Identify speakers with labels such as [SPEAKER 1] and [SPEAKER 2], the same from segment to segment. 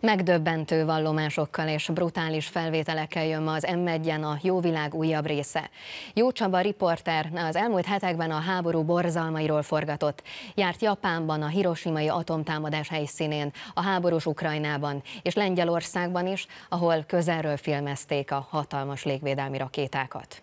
[SPEAKER 1] Megdöbbentő vallomásokkal és brutális felvételekkel jön ma az m a Jó Világ újabb része. Jó Csaba riporter az elmúlt hetekben a háború borzalmairól forgatott. Járt Japánban, a hiroshimai atomtámadás helyszínén, a háborús Ukrajnában és Lengyelországban is, ahol közelről filmezték a hatalmas légvédelmi rakétákat.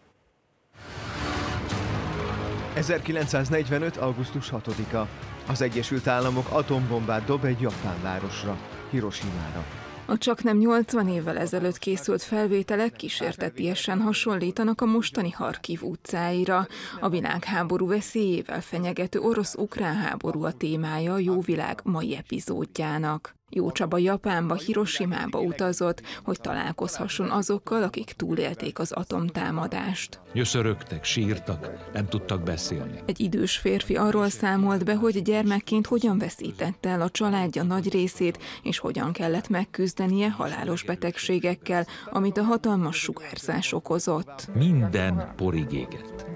[SPEAKER 2] 1945. augusztus 6-a. Az Egyesült Államok atombombát dob egy japán városra. Hiroshima-ra.
[SPEAKER 3] A csak nem 80 évvel ezelőtt készült felvételek kísértetiesen hasonlítanak a mostani Harkiv utcáira. A világháború veszélyével fenyegető orosz-ukrán háború a témája a Jó Világ mai epizódjának. Jó Csaba Japánba, Hiroshimába utazott, hogy találkozhasson azokkal, akik túlélték az atomtámadást.
[SPEAKER 4] Nyöszörögtek, sírtak, nem tudtak beszélni.
[SPEAKER 3] Egy idős férfi arról számolt be, hogy gyermekként hogyan veszítette el a családja nagy részét, és hogyan kellett megküzdenie halálos betegségekkel, amit a hatalmas sugárzás okozott.
[SPEAKER 4] Minden porig égett.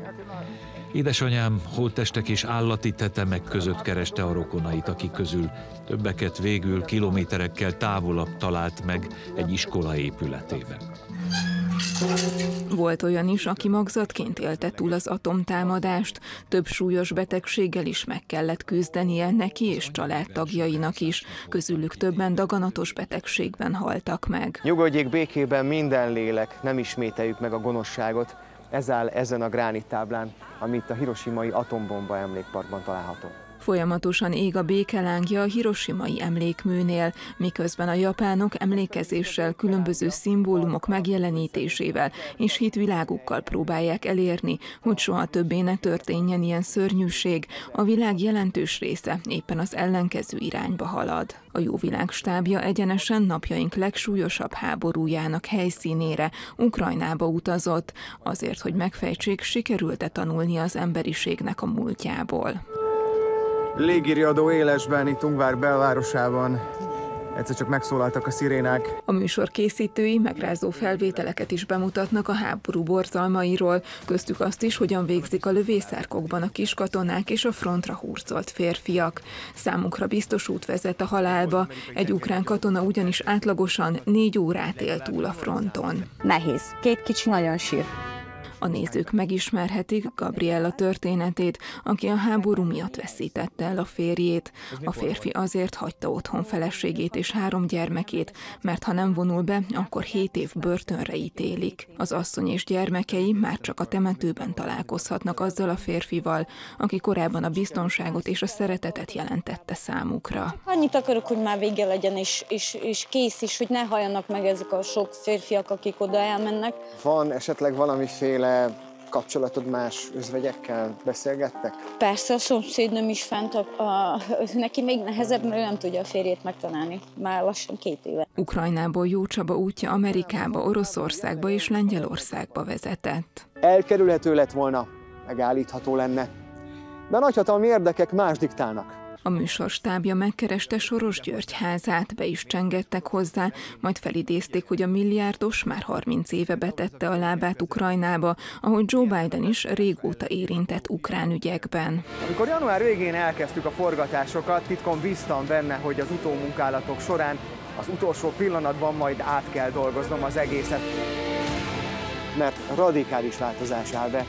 [SPEAKER 4] Édesanyám holttestek és állati tetemek között kereste a rokonait, akik közül többeket végül kilométerekkel távolabb talált meg egy iskola épületében.
[SPEAKER 3] Volt olyan is, aki magzatként élte túl az atomtámadást, több súlyos betegséggel is meg kellett küzdenie neki és családtagjainak is, közülük többen daganatos betegségben haltak meg.
[SPEAKER 5] Nyugodjék békében minden lélek, nem ismételjük meg a gonoszságot, ez áll ezen a gránittáblán, amit a Hiroshimai atombomba emlékparkban található.
[SPEAKER 3] Folyamatosan ég a békelángja a Hiroshimai emlékműnél, miközben a japánok emlékezéssel, különböző szimbólumok megjelenítésével és hitvilágukkal próbálják elérni, hogy soha többé ne történjen ilyen szörnyűség, a világ jelentős része éppen az ellenkező irányba halad. A jó világ stábja egyenesen napjaink legsúlyosabb háborújának helyszínére, Ukrajnába utazott, azért, hogy megfejtsék, sikerült-e tanulni az emberiségnek a múltjából.
[SPEAKER 5] Légiriadó élesben, itt Ungvár belvárosában. Egyszer csak megszólaltak a szirénák.
[SPEAKER 3] A műsor készítői megrázó felvételeket is bemutatnak a háború borzalmairól, köztük azt is, hogyan végzik a lövészárkokban a kis katonák és a frontra hurcolt férfiak. Számukra biztos út vezet a halálba, egy ukrán katona ugyanis átlagosan négy órát él túl a fronton.
[SPEAKER 6] Nehéz. Két kicsi nagyon sír.
[SPEAKER 3] A nézők megismerhetik Gabriella történetét, aki a háború miatt veszítette el a férjét. A férfi azért hagyta otthon feleségét és három gyermekét, mert ha nem vonul be, akkor hét év börtönre ítélik. Az asszony és gyermekei már csak a temetőben találkozhatnak azzal a férfival, aki korábban a biztonságot és a szeretetet jelentette számukra.
[SPEAKER 6] Annyit akarok, hogy már vége legyen, és, és, és kész is, hogy ne halljanak meg ezek a sok férfiak, akik oda elmennek.
[SPEAKER 5] Van esetleg valamiféle féle kapcsolatod más özvegyekkel beszélgettek?
[SPEAKER 6] Persze, a szomszédnőm is fent, a, a, neki még nehezebb, mert ő nem tudja a férjét megtalálni. Már lassan két éve.
[SPEAKER 3] Ukrajnából Jó Csaba útja Amerikába, Oroszországba és Lengyelországba vezetett.
[SPEAKER 5] Elkerülhető lett volna, megállítható lenne, de a nagyhatalmi érdekek más diktálnak.
[SPEAKER 3] A műsor stábja megkereste Soros György házát, be is csengettek hozzá, majd felidézték, hogy a milliárdos már 30 éve betette a lábát Ukrajnába, ahogy Joe Biden is régóta érintett ukrán ügyekben.
[SPEAKER 5] Amikor január végén elkezdtük a forgatásokat, titkon bíztam benne, hogy az utómunkálatok során az utolsó pillanatban majd át kell dolgoznom az egészet. Mert radikális változás áll be,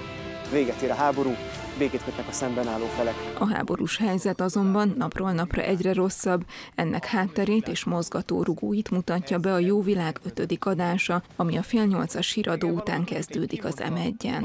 [SPEAKER 5] véget ér a háború, békét kötnek a szemben álló felek.
[SPEAKER 3] A háborús helyzet azonban napról napra egyre rosszabb, ennek hátterét és mozgatórugóit mutatja be a Jó Világ ötödik adása, ami a fél nyolcas híradó után kezdődik az M1-en.